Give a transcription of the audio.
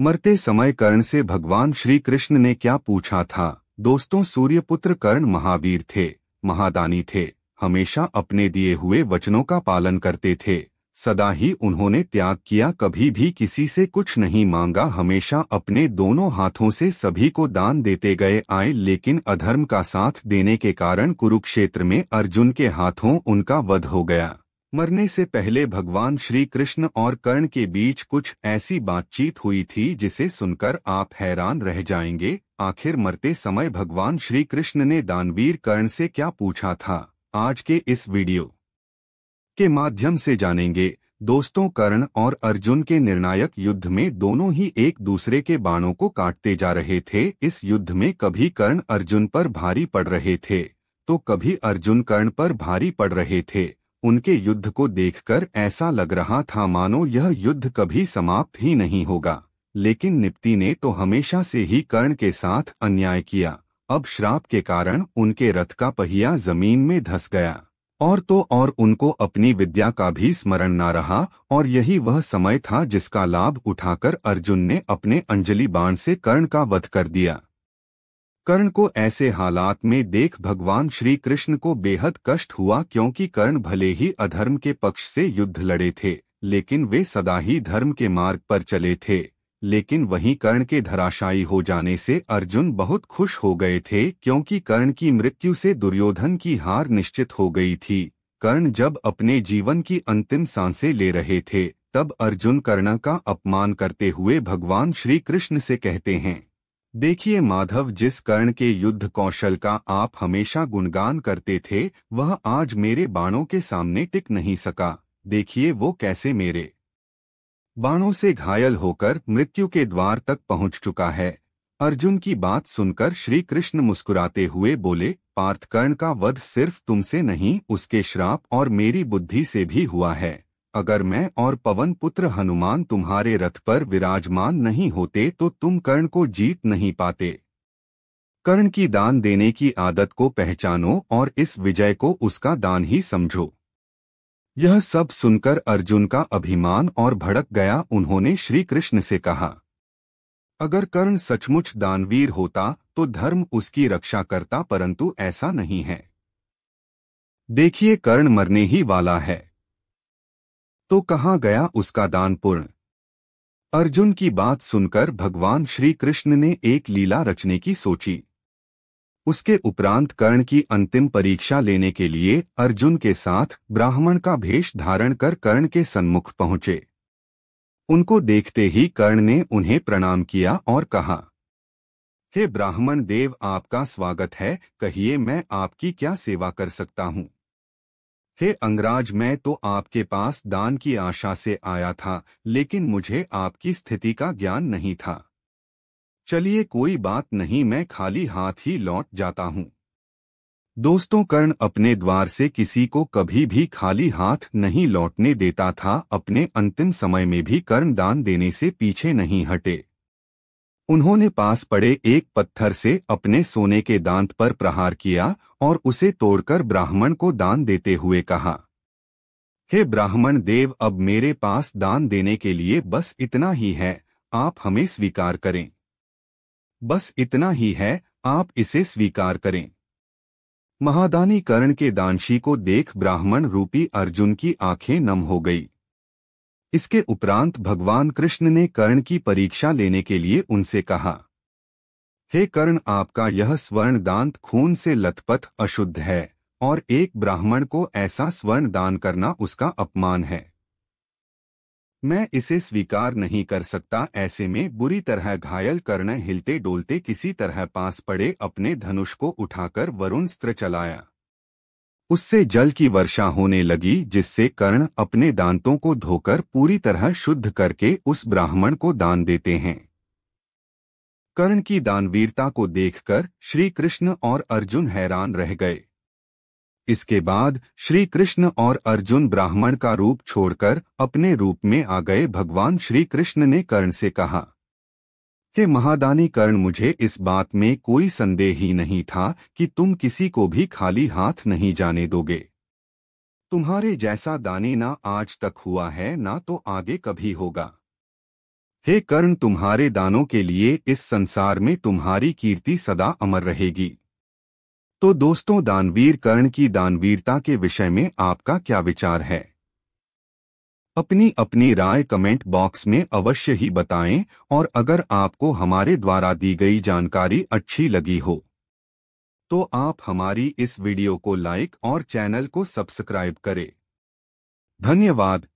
मरते समय कर्ण से भगवान श्री कृष्ण ने क्या पूछा था? दोस्तों, सूर्यपुत्र कर्ण महावीर थे, महादानी थे, हमेशा अपने दिए हुए वचनों का पालन करते थे। सदा ही उन्होंने त्याग किया, कभी भी किसी से कुछ नहीं मांगा, हमेशा अपने दोनों हाथों से सभी को दान देते गए आए, लेकिन अधर्म का साथ देने के कारण कुरुक्षेत्र में अर्जुन के हाथों उनका वध हो गया। मरने से पहले भगवान श्री कृष्ण और कर्ण के बीच कुछ ऐसी बातचीत हुई थी जिसे सुनकर आप हैरान रह जाएँगे। आखिर मरते समय भगवान श्री कृष्ण ने दानवीर कर्ण से क्या पूछा था? आज के इस वीडियो के माध्यम से जानेंगे। दोस्तों, कर्ण और अर्जुन के निर्णायक युद्ध में दोनों ही एक दूसरे के बाणों को काटते जा रहे थे। इस युद्ध में कभी कर्ण अर्जुन पर भारी पड़ रहे थे तो कभी अर्जुन कर्ण पर भारी पड़ रहे थे। उनके युद्ध को देखकर ऐसा लग रहा था मानो यह युद्ध कभी समाप्त ही नहीं होगा। लेकिन निप्ति ने तो हमेशा से ही कर्ण के साथ अन्याय किया। अब श्राप के कारण उनके रथ का पहिया ज़मीन में धस गया। और तो और उनको अपनी विद्या का भी स्मरण न रहा, और यही वह समय था जिसका लाभ उठाकर अर्जुन ने अपने अंजलि बाण से कर्ण का वध कर दिया। कर्ण को ऐसे हालात में देख भगवान श्री कृष्ण को बेहद कष्ट हुआ क्योंकि कर्ण भले ही अधर्म के पक्ष से युद्ध लड़े थे, लेकिन वे सदा ही धर्म के मार्ग पर चले थे। लेकिन वहीं कर्ण के धराशायी हो जाने से अर्जुन बहुत खुश हो गए थे क्योंकि कर्ण की मृत्यु से दुर्योधन की हार निश्चित हो गई थी। कर्ण जब अपने जीवन की अंतिम साँसें ले रहे थे, तब अर्जुन कर्ण का अपमान करते हुए भगवान श्री कृष्ण से कहते हैं देखिए माधव, जिस कर्ण के युद्ध कौशल का आप हमेशा गुणगान करते थे, वह आज मेरे बाणों के सामने टिक नहीं सका। देखिए वो कैसे मेरे बाणों से घायल होकर मृत्यु के द्वार तक पहुँच चुका है। अर्जुन की बात सुनकर श्री कृष्ण मुस्कुराते हुए बोले पार्थकर्ण का वध सिर्फ़ तुमसे नहीं, उसके श्राप और मेरी बुद्धि से भी हुआ है। अगर मैं और पवन पुत्र हनुमान तुम्हारे रथ पर विराजमान नहीं होते तो तुम कर्ण को जीत नहीं पाते। कर्ण की दान देने की आदत को पहचानो और इस विजय को उसका दान ही समझो। यह सब सुनकर अर्जुन का अभिमान और भड़क गया, उन्होंने श्री कृष्ण से कहा। अगर कर्ण सचमुच दानवीर होता तो धर्म उसकी रक्षा करता, परंतु ऐसा नहीं है। देखिए कर्ण मरने ही वाला है। तो कहाँ गया उसका दान पूर्ण? अर्जुन की बात सुनकर भगवान श्री कृष्ण ने एक लीला रचने की सोची। उसके उपरांत कर्ण की अंतिम परीक्षा लेने के लिए अर्जुन के साथ ब्राह्मण का भेष धारण कर कर्ण के सन्मुख पहुँचे। उनको देखते ही कर्ण ने उन्हें प्रणाम किया और कहा, हे ब्राह्मण देव, आपका स्वागत है। कहिए, मैं आपकी क्या सेवा कर सकता हूँ? हे अंगराज, मैं तो आपके पास दान की आशा से आया था, लेकिन मुझे आपकी स्थिति का ज्ञान नहीं था। चलिए कोई बात नहीं, मैं खाली हाथ ही लौट जाता हूँ। दोस्तों, कर्ण अपने द्वार से किसी को कभी भी खाली हाथ नहीं लौटने देता था, अपने अंतिम समय में भी कर्ण दान देने से पीछे नहीं हटे। उन्होंने पास पड़े एक पत्थर से अपने सोने के दांत पर प्रहार किया और उसे तोड़कर ब्राह्मण को दान देते हुए कहा, हे ब्राह्मण देव, अब मेरे पास दान देने के लिए बस इतना ही है, आप हमें स्वीकार करें। बस इतना ही है, आप इसे स्वीकार करें। महादानी कर्ण के दानशी को देख ब्राह्मण रूपी अर्जुन की आँखें नम हो गई। इसके उपरांत भगवान कृष्ण ने कर्ण की परीक्षा लेने के लिए उनसे कहा, हे कर्ण, आपका यह स्वर्ण दांत खून से लथपथ अशुद्ध है, और एक ब्राह्मण को ऐसा स्वर्ण दान करना उसका अपमान है। मैं इसे स्वीकार नहीं कर सकता, ऐसे में बुरी तरह घायल कर्ण हिलते डोलते किसी तरह पास पड़े अपने धनुष को उठाकर वरुण स्त्र चलाया। उससे जल की वर्षा होने लगी, जिससे कर्ण अपने दांतों को धोकर पूरी तरह शुद्ध करके उस ब्राह्मण को दान देते हैं। कर्ण की दानवीरता को देखकर श्री कृष्ण और अर्जुन हैरान रह गए। इसके बाद श्री कृष्ण और अर्जुन ब्राह्मण का रूप छोड़कर अपने रूप में आ गए। भगवान श्री कृष्ण ने कर्ण से कहा कि महादानी कर्ण मुझे इस बात में कोई संदेह ही नहीं था कि तुम किसी को भी खाली हाथ नहीं जाने दोगे। तुम्हारे जैसा दानी ना आज तक हुआ है ना तो आगे कभी होगा। हे कर्ण, तुम्हारे दानों के लिए इस संसार में तुम्हारी कीर्ति सदा अमर रहेगी। तो दोस्तों, दानवीर कर्ण की दानवीरता के विषय में आपका क्या विचार है? अपनी अपनी राय कमेंट बॉक्स में अवश्य ही बताएँ और अगर आपको हमारे द्वारा दी गई जानकारी अच्छी लगी हो तो आप हमारी इस वीडियो को लाइक और चैनल को सब्सक्राइब करें। धन्यवाद।